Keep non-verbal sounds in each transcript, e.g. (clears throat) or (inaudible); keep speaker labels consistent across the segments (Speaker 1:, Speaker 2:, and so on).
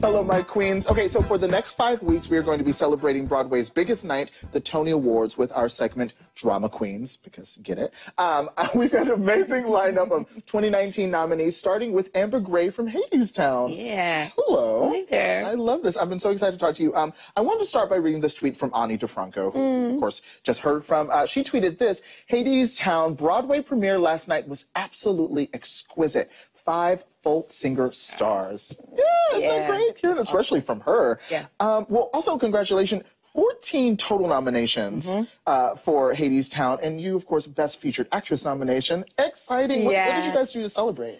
Speaker 1: Hello, my queens. Okay, so for the next five weeks, we are going to be celebrating Broadway's biggest night, the Tony Awards, with our segment Drama Queens, because get it. Um, (laughs) we've got an amazing lineup of 2019 nominees, starting with Amber Gray from Hadestown.
Speaker 2: Yeah.
Speaker 1: Hello.
Speaker 2: Hi there.
Speaker 1: I love this. I've been so excited to talk to you. Um, I wanted to start by reading this tweet from Ani DiFranco, who,
Speaker 2: Mm.
Speaker 1: of course, just heard from. Uh, she tweeted this Hadestown Broadway premiere last night was absolutely exquisite. Five folk singer stars. Yeah, isn't that great? Hearing especially from her.
Speaker 2: Yeah.
Speaker 1: Um, well, also, congratulations. 14 total nominations
Speaker 2: Mm-hmm.
Speaker 1: uh, for Hadestown, and you, of course, Best Featured Actress nomination. Exciting. What, what did you guys do to celebrate?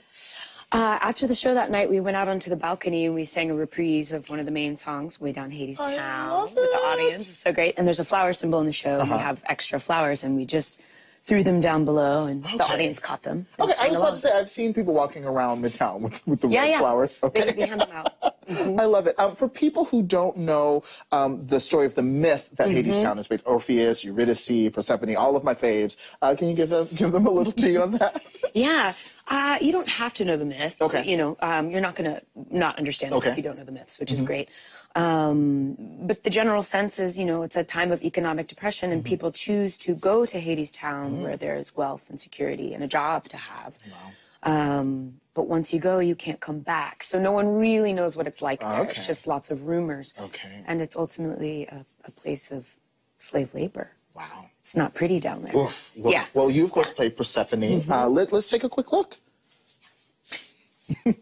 Speaker 2: Uh, after the show that night, we went out onto the balcony and we sang a reprise of one of the main songs, Way Down
Speaker 1: Hadestown,
Speaker 2: with the audience. It's so great. And there's a flower symbol in the show, and we have extra flowers, and we just threw them down below, and the audience caught them.
Speaker 1: Okay, I was about
Speaker 2: along.
Speaker 1: to say I've seen people walking around Midtown with with the
Speaker 2: yeah,
Speaker 1: red
Speaker 2: yeah.
Speaker 1: flowers. Okay,
Speaker 2: They, they hand them out. (laughs)
Speaker 1: I love it. Um, for people who don't know um, the story of the myth that
Speaker 2: Mm-hmm.
Speaker 1: Hadestown is based, Orpheus, Eurydice, Persephone, all of my faves. Uh, can you give them give them a little tea on that? (laughs)
Speaker 2: Yeah. Uh, you don't have to know the myth.
Speaker 1: Okay.
Speaker 2: You know, um, you're not going to not understand it
Speaker 1: Okay.
Speaker 2: if you don't know the myths, which is great. Um, but the general sense is, you know, it's a time of economic depression, and people choose to go to Hadestown where there's wealth and security and a job to have. Um, but once you go, you can't come back. So no one really knows what it's like there.
Speaker 1: Okay.
Speaker 2: It's just lots of rumors.
Speaker 1: Okay.
Speaker 2: And it's ultimately a, a place of slave labor.
Speaker 1: Wow.
Speaker 2: It's not pretty down there.
Speaker 1: Woof, woof.
Speaker 2: Yeah.
Speaker 1: Well, you of course play Persephone.
Speaker 2: Mm-hmm.
Speaker 1: Uh, let, let's take a quick look. Yes.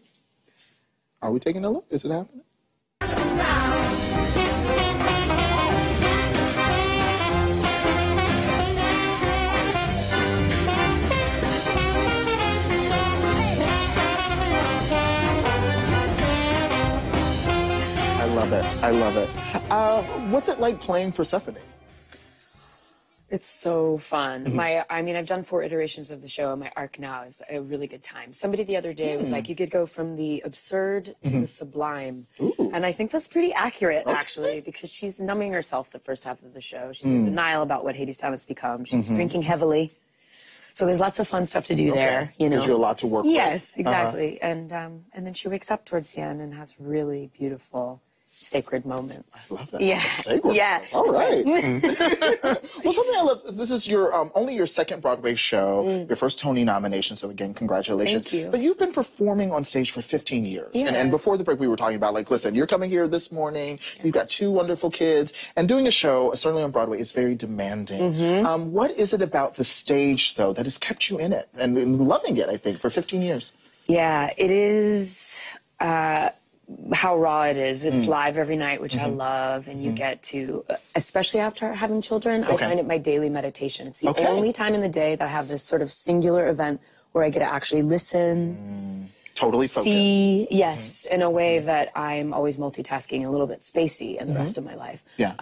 Speaker 1: Are we taking a look? Is it happening? I love it. I love it. Uh, what's it like playing Persephone?
Speaker 2: It's so fun.
Speaker 1: Mm-hmm.
Speaker 2: My, I mean, I've done four iterations of the show, and my arc now is a really good time. Somebody the other day
Speaker 1: Mm.
Speaker 2: was like, "You could go from the absurd to the sublime," and I think that's pretty accurate, actually, because she's numbing herself the first half of the show. She's
Speaker 1: Mm.
Speaker 2: in denial about what Hadestown has become. She's
Speaker 1: Mm-hmm.
Speaker 2: drinking heavily, so there's lots of fun stuff to do there. You know,
Speaker 1: Gives you a lot to work with.
Speaker 2: Yes,
Speaker 1: Uh-huh.
Speaker 2: exactly. And um, and then she wakes up towards the end and has really beautiful, sacred moments.
Speaker 1: Love that.
Speaker 2: Yeah,
Speaker 1: Sacred.
Speaker 2: yeah.
Speaker 1: All right. (laughs) well, something I love. This is your um, only your second Broadway show, your first Tony nomination. So again, congratulations.
Speaker 2: Mm. Thank you.
Speaker 1: But you've been performing on stage for 15 years. And,
Speaker 2: Yeah.
Speaker 1: and before the break, we were talking about like, listen, you're coming here this morning. You've got two wonderful kids, and doing a show, certainly on Broadway, is very demanding.
Speaker 2: Mm-hmm.
Speaker 1: Um, what is it about the stage though that has kept you in it and, and loving it? I think for 15 years.
Speaker 2: Yeah, it is how raw it is.
Speaker 1: Mm.
Speaker 2: It's live every night, which
Speaker 1: Mm-hmm.
Speaker 2: I love, and you get to, uh, especially after having children, I find it my daily meditation. It's the
Speaker 1: Okay.
Speaker 2: only time in the day that I have this sort of singular event where I get to actually listen,
Speaker 1: Totally focused.
Speaker 2: see, yes, in a way that I'm always multitasking, a little bit spacey in the rest of my life.
Speaker 1: Yeah.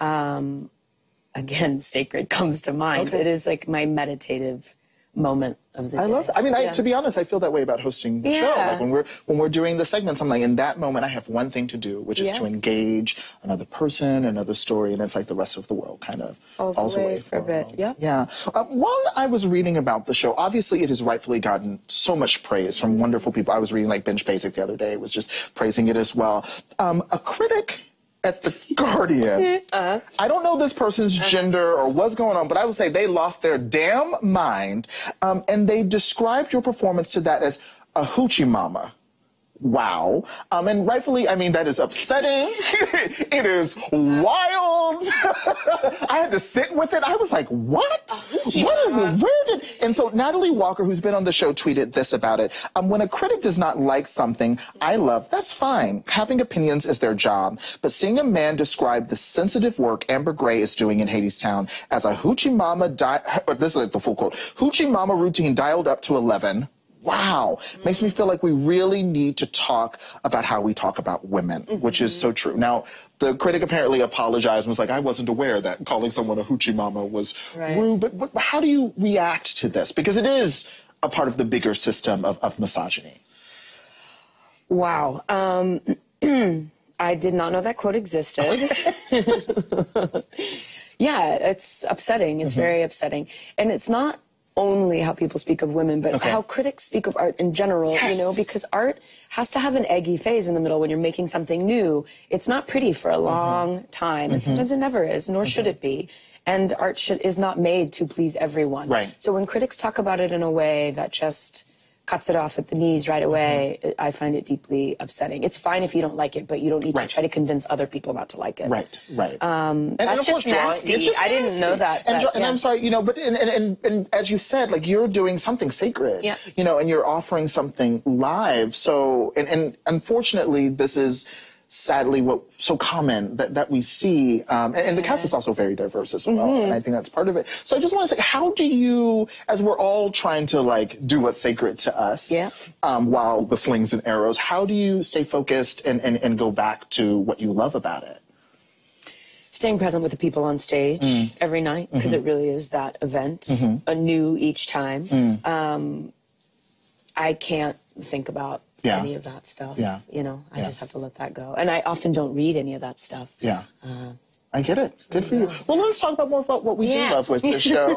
Speaker 2: Again, (laughs) sacred comes to mind.
Speaker 1: Okay.
Speaker 2: It is like my meditative moment of the
Speaker 1: I
Speaker 2: day.
Speaker 1: love that. I mean, I, to be honest, I feel that way about hosting the show.
Speaker 2: Yeah.
Speaker 1: Like when we're when we're doing the segments, I'm like, in that moment, I have one thing to do, which is
Speaker 2: Yeah.
Speaker 1: to engage another person, another story, and it's like the rest of the world kind of
Speaker 2: Falls away for a bit. Yep.
Speaker 1: Yeah. Uh, while I was reading about the show, obviously it has rightfully gotten so much praise from wonderful people. I was reading like Benj Pasek the other day, was just praising it as well. Um, a critic at the Guardian. (laughs)
Speaker 2: Uh-huh.
Speaker 1: I don't know this person's gender or what's going on, but I would say they lost their damn mind, um, and they described your performance to that as a hoochie mama. Wow. Um, and rightfully, I mean, that is upsetting. (laughs) it is wild. (laughs) I had to sit with it. I was like, what? What is it? Where did. And so Natalie Walker, who's been on the show, tweeted this about it. Um, when a critic does not like something I love, that's fine. Having opinions is their job. But seeing a man describe the sensitive work Amber Gray is doing in Hadestown as a hoochie mama, di- this is like the full quote, hoochie mama routine dialed up to 11 wow makes me feel like we really need to talk about how we talk about women which is so true now the critic apparently apologized and was like i wasn't aware that calling someone a hoochie mama was
Speaker 2: Right.
Speaker 1: rude but, but how do you react to this because it is a part of the bigger system of, of misogyny
Speaker 2: Wow. Um, (clears throat) I did not know that quote existed. (laughs) (laughs) yeah, it's upsetting. It's very upsetting. And it's not only how people speak of women, but
Speaker 1: Okay.
Speaker 2: how critics speak of art in general,
Speaker 1: Yes.
Speaker 2: you know, because art has to have an eggy phase in the middle when you're making something new. It's not pretty for
Speaker 1: Mm-hmm.
Speaker 2: a long time, and sometimes it never is, nor should it be. And art should, is not made to please everyone.
Speaker 1: Right.
Speaker 2: So when critics talk about it in a way that just cuts it off at the knees right away,
Speaker 1: Mm-hmm.
Speaker 2: I find it deeply upsetting. It's fine if you don't like it, but you don't need
Speaker 1: Right.
Speaker 2: to try to convince other people not to like it.
Speaker 1: Right, right. Um,
Speaker 2: that's just nasty. I didn't know that,
Speaker 1: And, and
Speaker 2: yeah.
Speaker 1: I'm sorry, you know, but and, and, and, and as you said, like you're doing something sacred,
Speaker 2: Yeah.
Speaker 1: you know, and you're offering something live. So, and, and unfortunately, this is sadly what so common that, that we see. Um, and, and the cast is also very diverse as well,
Speaker 2: Mm-hmm.
Speaker 1: and I think that's part of it. So I just want to say, how do you, as we're all trying to like do what's sacred to us,
Speaker 2: Yeah.
Speaker 1: um, while the slings and arrows, how do you stay focused and, and, and go back to what you love about it?
Speaker 2: staying present with the people on stage
Speaker 1: Mm.
Speaker 2: every night because
Speaker 1: Mm-hmm.
Speaker 2: it really is that event anew each time
Speaker 1: Mm.
Speaker 2: um, i can't think about
Speaker 1: Yeah.
Speaker 2: any of that stuff
Speaker 1: Yeah.
Speaker 2: you know i
Speaker 1: Yeah.
Speaker 2: just have to let that go and i often don't read any of that stuff
Speaker 1: Yeah. I get it. Good for you. Well, let's talk about more about what we
Speaker 2: Yeah.
Speaker 1: do love with the (laughs) show.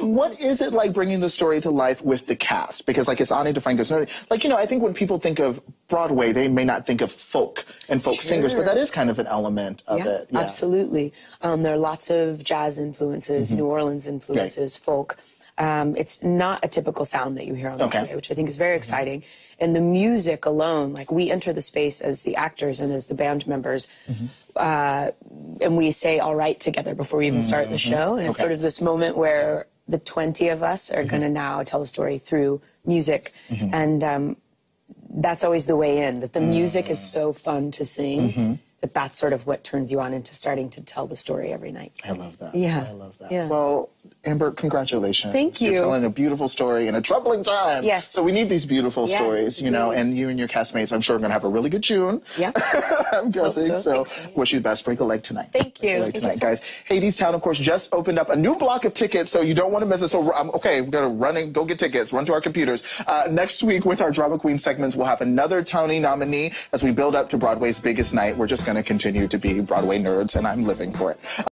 Speaker 1: what is it like bringing the story to life with the cast? Because, like, it's Ani DiFranco. Like, you know, I think when people think of Broadway, they may not think of folk and folk singers, but that is kind of an element of
Speaker 2: yeah,
Speaker 1: it. Yeah.
Speaker 2: absolutely. Um, there are lots of jazz influences,
Speaker 1: Mm-hmm.
Speaker 2: New Orleans influences, folk. Um, it's not a typical sound that you hear on
Speaker 1: Okay.
Speaker 2: Broadway, which I think is very exciting. And the music alone, like we enter the space as the actors and as the band members,
Speaker 1: Mm-hmm.
Speaker 2: uh, and we say "all right" together before we even start the show. And it's
Speaker 1: Mm-hmm.
Speaker 2: Sort of this moment where the twenty of us are going to now tell the story through music, and um, that's always the way in. That the music is so fun to sing. That that's sort of what turns you on into starting to tell the story every night.
Speaker 1: I love that.
Speaker 2: Yeah.
Speaker 1: I love that.
Speaker 2: Yeah.
Speaker 1: Well, Amber, congratulations.
Speaker 2: Thank you.
Speaker 1: You're telling a beautiful story in a troubling time.
Speaker 2: Yes.
Speaker 1: So we need these beautiful
Speaker 2: Yeah,
Speaker 1: stories, you know, and you and your castmates, I'm sure, are going to have a really good June.
Speaker 2: Yeah. (laughs)
Speaker 1: I'm guessing.
Speaker 2: so.
Speaker 1: So, wish you the best. Break a leg tonight.
Speaker 2: Thank
Speaker 1: Break a
Speaker 2: you.
Speaker 1: leg
Speaker 2: you
Speaker 1: tonight, guys. Hadestown, of course, just opened up a new block of tickets, so you don't want to miss it. So, um, okay, we're going to run and go get tickets, run to our computers. Uh, next week, with our Drama Queen segments, we'll have another Tony nominee as we build up to Broadway's biggest night. We're just going to continue to be Broadway nerds, and I'm living for it.